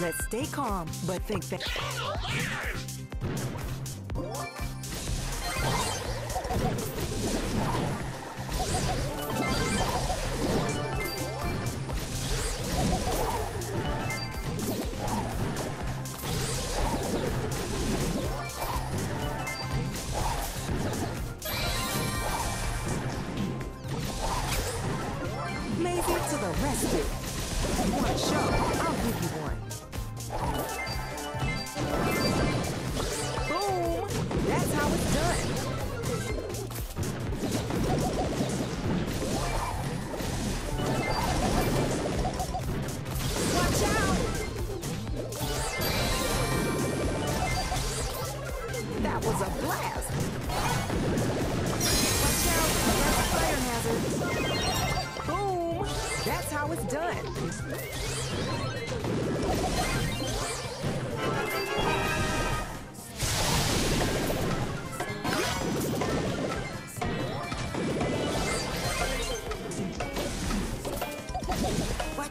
Let's stay calm, but think that. Maisie to the rescue. You want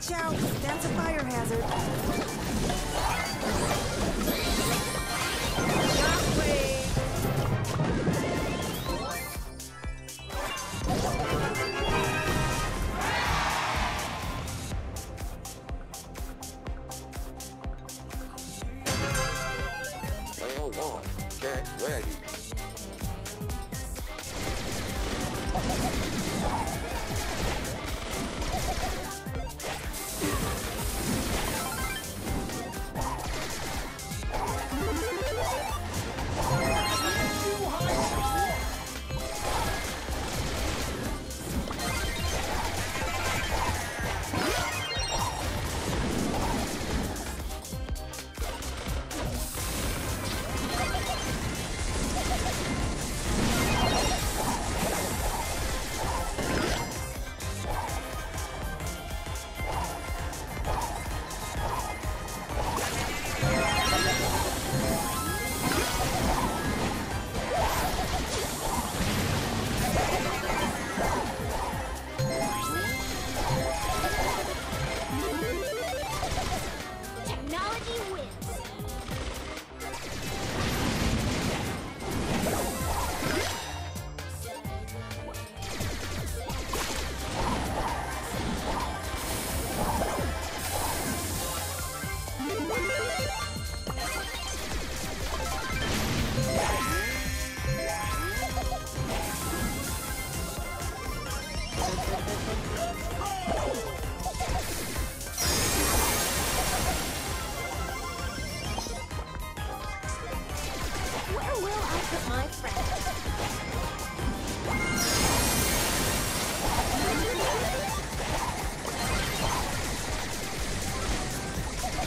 Watch out! That's a fire hazard. Get ready.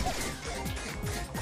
フフフフ。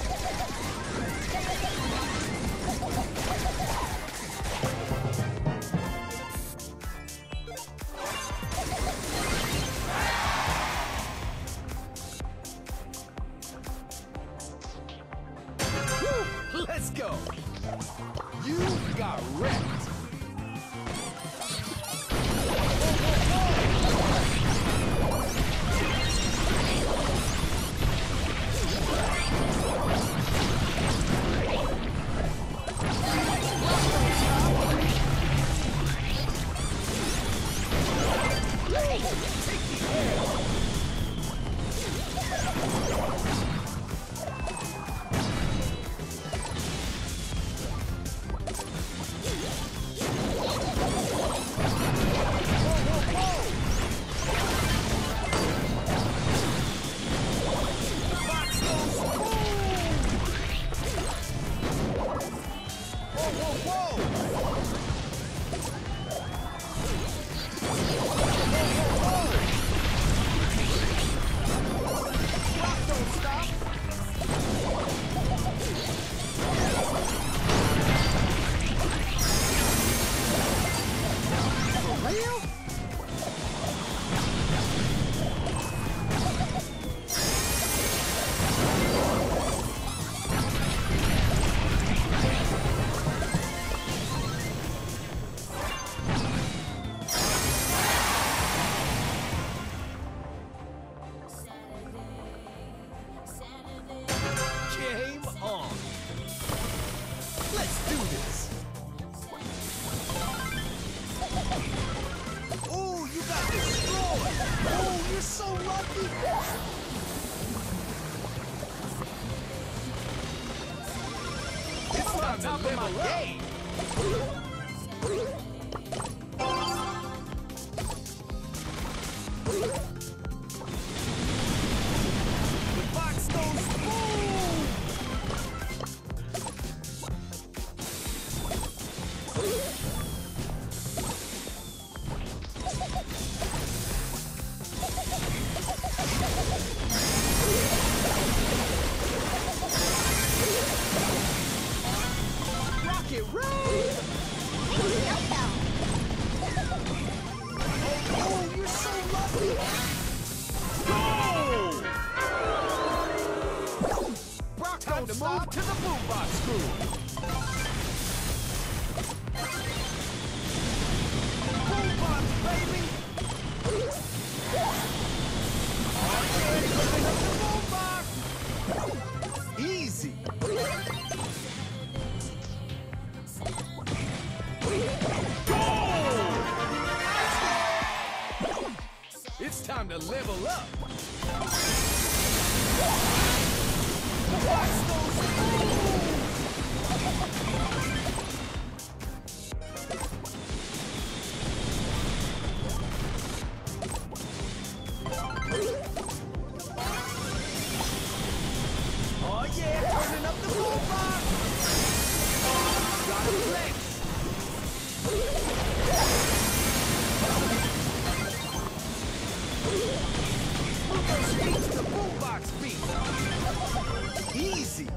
on top of my game. speed. Easy.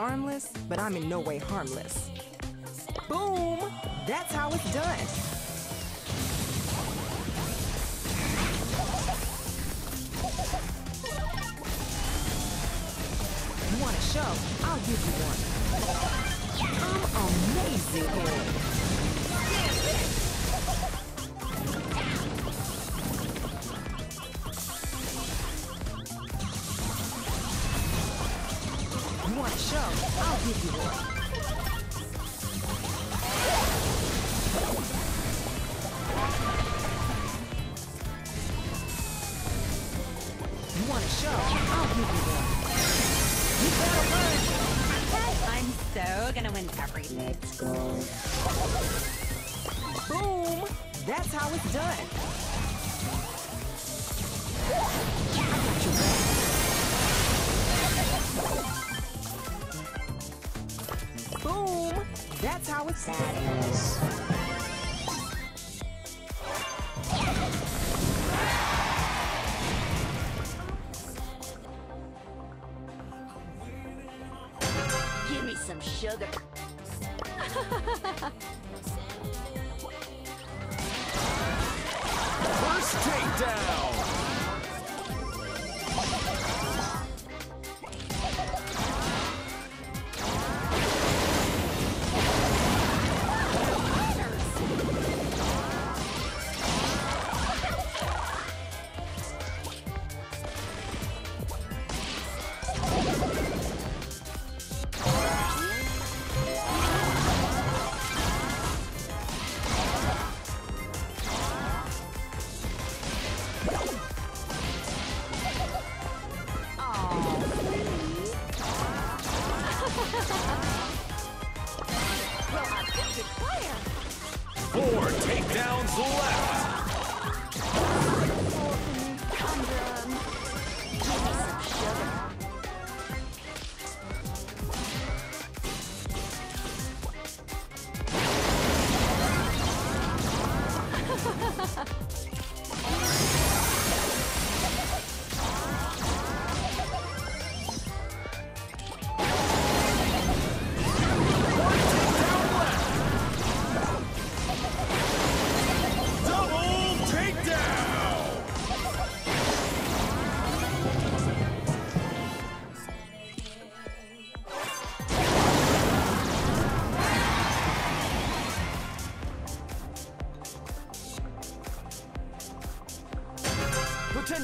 armless, but I'm in no way harmless. Boom! That's how it's done. You want a show? I'll give you one. I'm amazing. I'll give you one. You better learn! I'm so gonna win everything. Let's go. Boom! That's how it's done. Boom! That's how it's done. Sugar.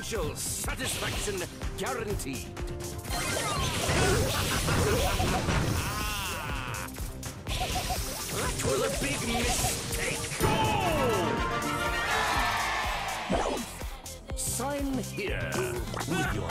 Potential satisfaction guaranteed. Ah, that was a big mistake. Go! Sign here with your